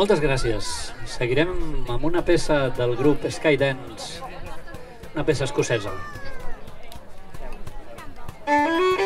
Moltes gràcies. Seguirem amb una peça del grup Skydance, una peça escocesa. Thank you.